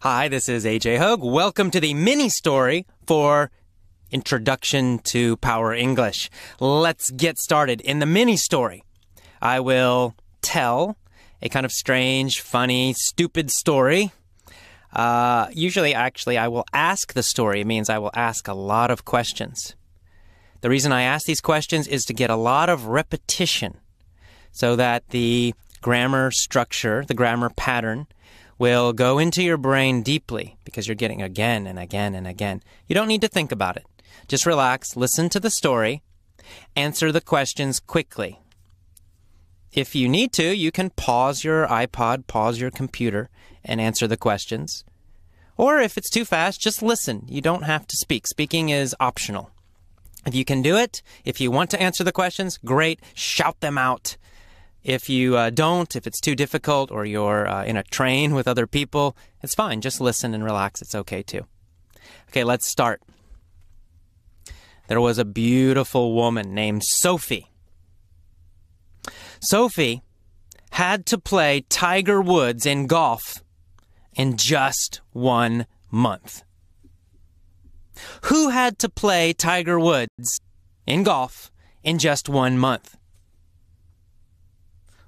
Hi, this is AJ Hoge. Welcome to the mini story for Introduction to Power English. Let's get started. In the mini story, I will tell a kind of strange, funny, stupid story. Uh, usually, actually, I will ask the story. It means I will ask a lot of questions. The reason I ask these questions is to get a lot of repetition so that the grammar structure, the grammar pattern, will go into your brain deeply because you're getting again and again and again. You don't need to think about it. Just relax, listen to the story, answer the questions quickly. If you need to, you can pause your iPod, pause your computer, and answer the questions. Or if it's too fast, just listen. You don't have to speak. Speaking is optional. If you can do it, if you want to answer the questions, great, shout them out. If you uh, don't, if it's too difficult or you're uh, in a train with other people, it's fine. Just listen and relax. It's okay too. Okay, let's start. There was a beautiful woman named Sophie. Sophie had to play Tiger Woods in golf in just one month. Who had to play Tiger Woods in golf in just one month?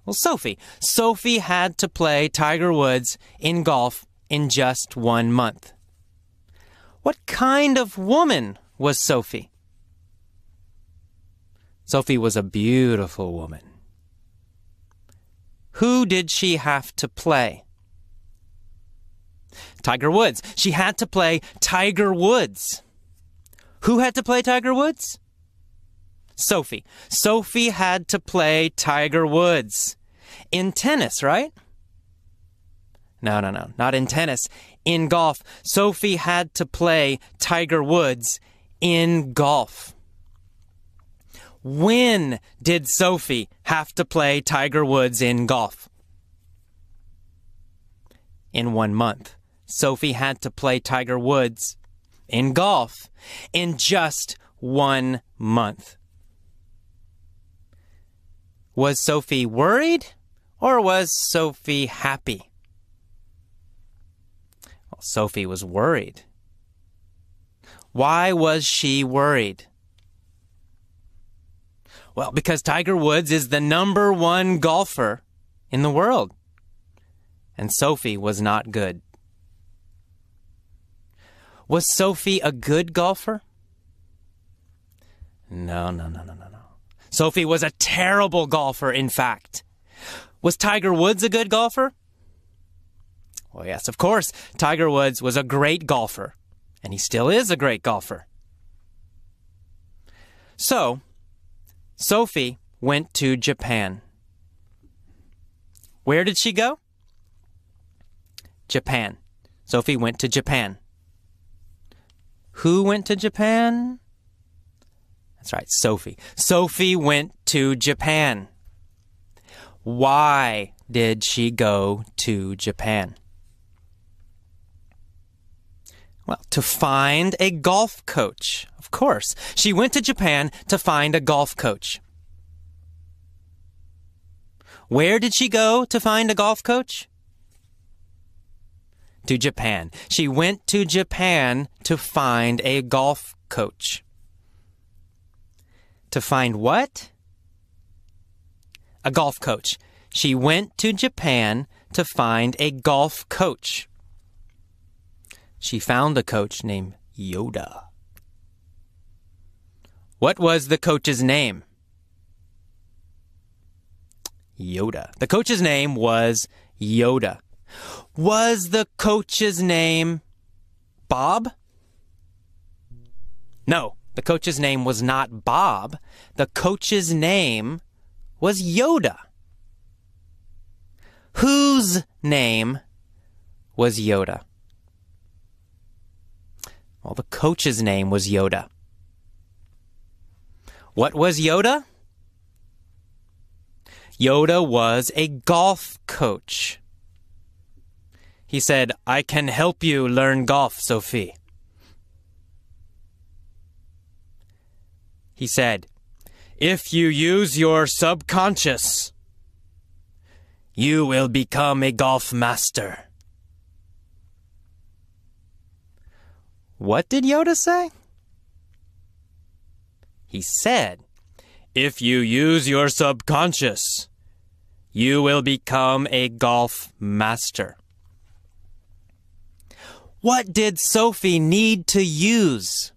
Well, Sophie. Sophie had to play Tiger Woods in golf in just one month. What kind of woman was Sophie? Sophie was a beautiful woman. Who did she have to play? Tiger Woods. She had to play Tiger Woods. Who had to play Tiger Woods? Sophie. Sophie had to play Tiger Woods. In tennis, right? No, no, no. Not in tennis. In golf. Sophie had to play Tiger Woods in golf. When did Sophie have to play Tiger Woods in golf? In one month. Sophie had to play Tiger Woods in golf in just one month. Was Sophie worried or was Sophie happy? Well, Sophie was worried. Why was she worried? Well, because Tiger Woods is the number one golfer in the world. And Sophie was not good. Was Sophie a good golfer? No, no, no, no, no, no. Sophie was a terrible golfer, in fact. Was Tiger Woods a good golfer? Well, yes, of course. Tiger Woods was a great golfer, and he still is a great golfer. So, Sophie went to Japan. Where did she go? Japan. Sophie went to Japan. Who went to Japan? That's right, Sophie. Sophie went to Japan. Why did she go to Japan? Well, to find a golf coach. Of course. She went to Japan to find a golf coach. Where did she go to find a golf coach? to Japan. She went to Japan to find a golf coach. To find what? A golf coach. She went to Japan to find a golf coach. She found a coach named Yoda. What was the coach's name? Yoda. The coach's name was Yoda. Was the coach's name Bob? No, the coach's name was not Bob. The coach's name was Yoda. Whose name was Yoda? Well, the coach's name was Yoda. What was Yoda? Yoda was a golf coach. He said, I can help you learn golf, Sophie. He said, If you use your subconscious, you will become a golf master. What did Yoda say? He said, If you use your subconscious, you will become a golf master. What did Sophie need to use?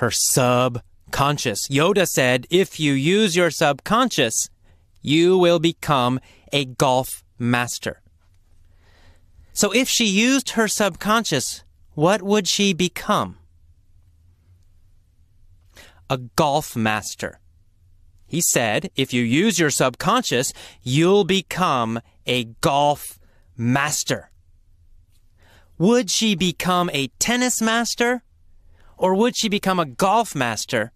Her subconscious. Yoda said, if you use your subconscious, you will become a golf master. So if she used her subconscious, what would she become? A golf master. He said, if you use your subconscious, you'll become a golf master. Would she become a tennis master? Or would she become a golf master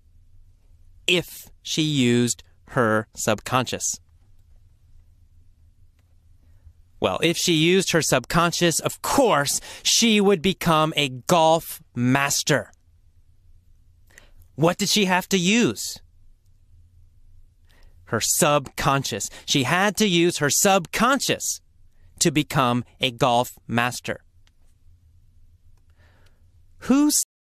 if she used her subconscious? Well, if she used her subconscious, of course, she would become a golf master. What did she have to use? Her subconscious. She had to use her subconscious to become a golf master. Who